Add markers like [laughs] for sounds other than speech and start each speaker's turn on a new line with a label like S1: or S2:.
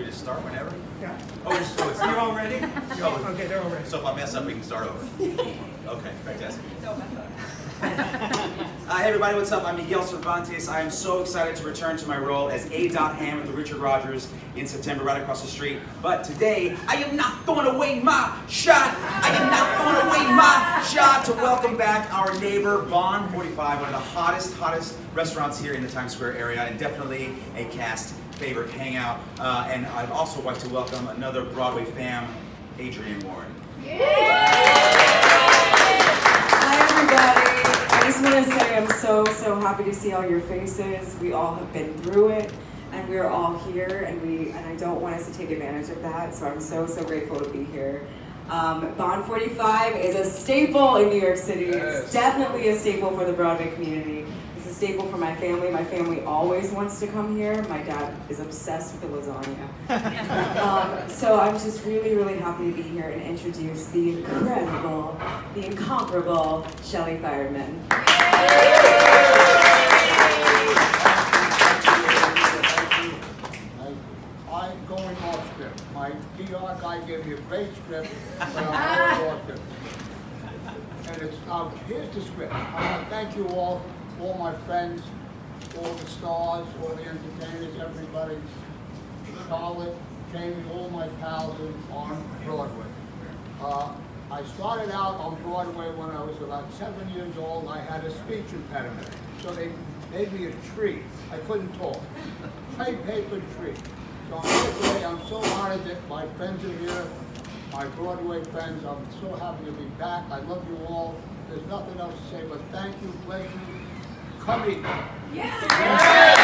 S1: Do we just start whenever?
S2: Yeah.
S1: Oh, it's, oh, it's
S2: Are you all ready?
S1: Oh.
S2: Okay, they're all ready.
S1: So if I mess up, we can start over. [laughs] Okay, fantastic.
S3: Don't mess up.
S4: Uh, hey everybody, what's up? I'm Miguel Cervantes. I am so excited to return to my role as A. Dot Ham at the Richard Rodgers in September, right across the street. But today, I am not throwing away my shot. I am not throwing away my shot to welcome back our neighbor, Bond 45, one of the hottest, hottest restaurants here in the Times Square area, and definitely a cast favorite hangout. Uh, and I'd also like to welcome another Broadway fam, Adrienne Warren.
S5: Hi everybody. I just want to say I'm so, so happy to see all your faces. We all have been through it and we're all here and we and I don't want us to take advantage of that. So I'm so, so grateful to be here. Um, Bond 45 is a staple in New York City. It's definitely a staple for the Broadway community. It's a staple for my family. My family always wants to come here. My dad is obsessed with the lasagna. [laughs] um, so I'm just really, really happy to be here and introduce the incredible, the incomparable Shelly Fireman.
S6: PR guy gave me a great script, but I'm going off. And it's, um, here's the script. I want to thank you all, all my friends, all the stars, all the entertainers, everybody. Charlotte, Jamie, all my pals on Broadway. Uh, I started out on Broadway when I was about seven years old. I had a speech impediment, so they made me a tree. I couldn't talk. Trade paper tree. So I'm here. I'm so honored that my friends are here, my Broadway friends. I'm so happy to be back. I love you all. There's nothing else to say but thank you, bless you. Come eat.